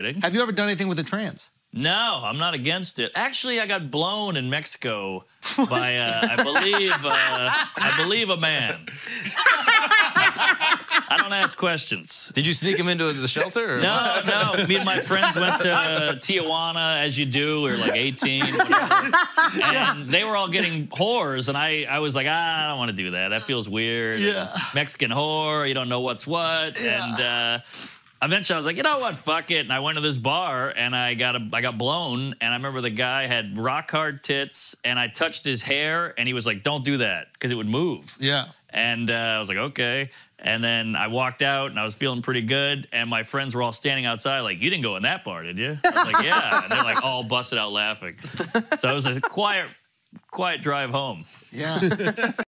kidding. Have you ever done anything with a trans? No, I'm not against it. Actually, I got blown in Mexico by, uh, I believe, uh, I believe a man. I don't ask questions. Did you sneak him into the shelter? Or No, no. Me and my friends went to Tijuana, as you do. We were like 18, whatever. and they were all getting whores, and I, I was like, ah, I don't want to do that. That feels weird. Yeah. Mexican whore, you don't know what's what, and. Eventually, I was like, you know what, fuck it, and I went to this bar and I got a, I got blown, and I remember the guy had rock hard tits, and I touched his hair, and he was like, don't do that because it would move. Yeah. And uh, I was like, okay. And then I walked out and I was feeling pretty good. And my friends were all standing outside, like, you didn't go in that bar, did you? I was like, yeah. And they're like all busted out laughing. So it was a quiet, quiet drive home. Yeah.